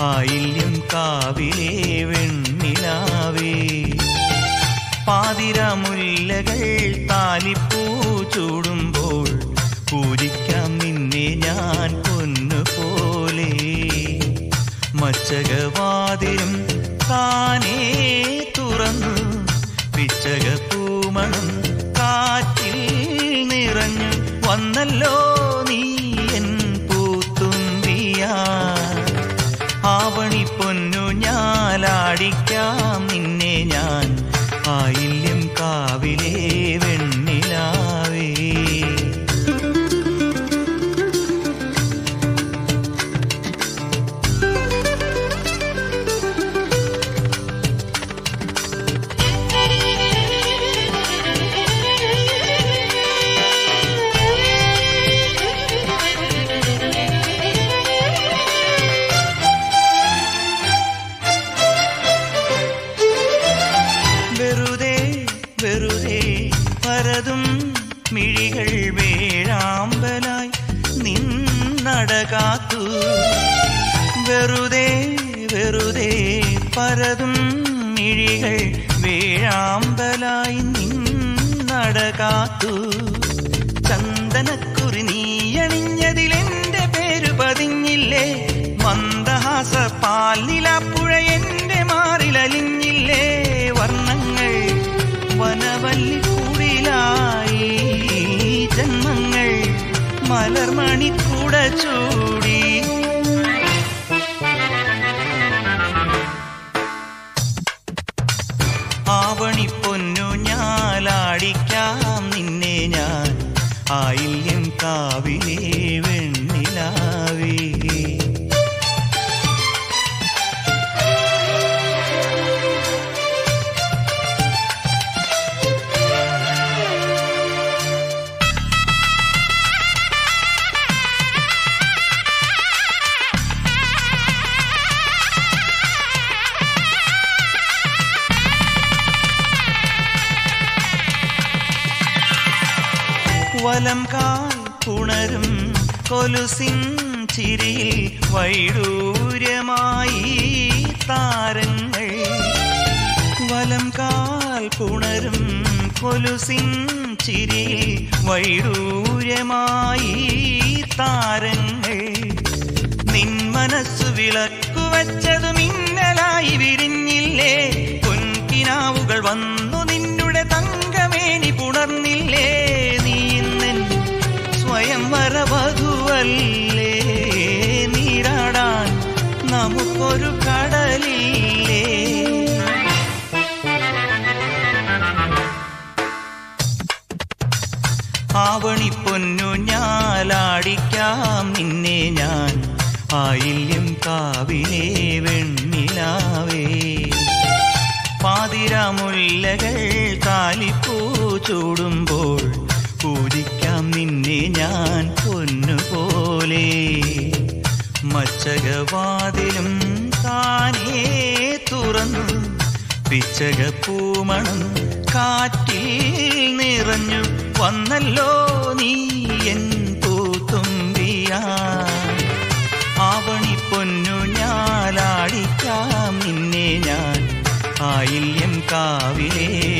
ആയില്യം കാവിലെ വെണ്ണിലാവേ. പാതിരമുല്ലകൾ താലിപ്പൂ ചൂടുമ്പോൾ പൂജിക്കാം നിന്നെ ഞാൻ പൊന്നുപോലെ. മച്ചകവാതിലും താനേ തുറന്നു. പിച്ചക പൂമണം കാറ്റിൽ നിറഞ്ഞു. വന്നല്ലോ നീ. വെറുതെ പരതും മിഴികൾ വേഴാമ്പലായി നിന്നടകാത്തു വെറുതെ വെറുതെ പരതും മിഴികൾ വേഴാമ്പലായി നിന്നടകാത്തു ചന്ദനക്കുറി നീയണിഞ്ഞതിലെന്റെ പേര് പതിഞ്ഞില്ലേ? മന്ദഹാസ എന്റെ മലർമണി കൂട ചൂടി. ആവണി പൊന്നു ഞാലാടിക്കാം നിന്നെ ഞാൻ. ആയില്യം കാവിലേ വെണ്ണിലാവേ വലം കാൽ പുണരും കൊലുസിൻ ചിരിയിൽ വൈഡൂര്യമായി താരങ്ങൾ. വലം കാൽ പുണരും കൊലുസിൻ ചിരിയിൽ വൈഡൂര്യമായി താരങ്ങൾ. നിൻ മനസ്സു വിളക്കു വച്ചതു വിരിഞ്ഞില്ലേ? പൊൻകിനാവുകൾ വന്നു നമുക്കൊരു കടലില്ലേ ആവണി പൊന്നു ഞാലാടിക്കാം നിന്നെ ഞാൻ. ആയില്യം കാവിലെ വെണ്ണിലാവേ. പാതിരാമുല്ലകൾ കാലിപ്പൂ ചൂടുമ്പോൾ പൂജിക്കാം നിന്നെ ഞാൻ പൊന്നുപോലെ. മച്ചകവാതിലും താനേ തുറന്നു. പിച്ചക പൂമണം കാറ്റിൽ നിറഞ്ഞു. വന്നല്ലോ നീ എൻ പൂത്തുമ്പിയ. ആവണി പൊന്നു ഞാലാടിക്കാം നിന്നെ ഞാൻ. ആയില്യം കാവിലേ